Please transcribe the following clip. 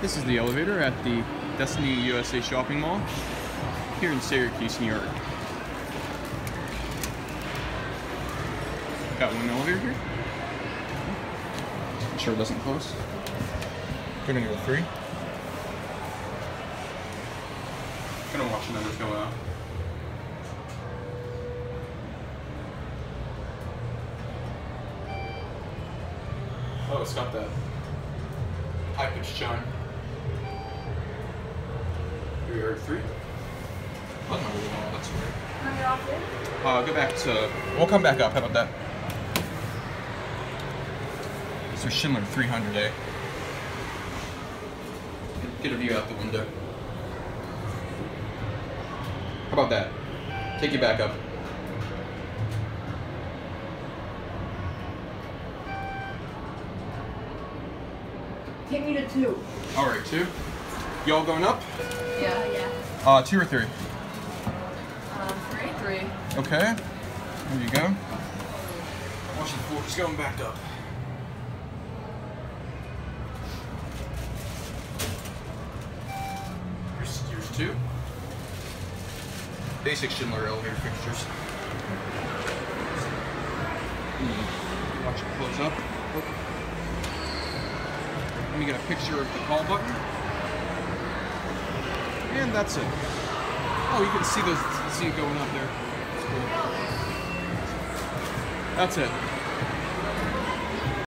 This is the elevator at the Destiny USA Shopping Mall here in Syracuse, New York. Got one elevator here. Make sure it doesn't close. Gonna go three. Gonna watch the numbers go out. Oh, it's got that high pitched chime. Here we are at three. No, no, that's weird. Uh, go back to. We'll come back up. How about that? So Schindler 300A. Get a view out the window. How about that? Take you back up. Take me to two. All right, two. Y'all going up? Yeah, yeah. Uh, two or three. Um, three, three. Okay. There you go. Watch the floor. Just going back up. Here's, here's two. Basic Schindler elevator fixtures. Hmm. Watch it close up. Let me get a picture of the call button. And that's it. Oh, you can see those, see it going up there. That's cool. That's it.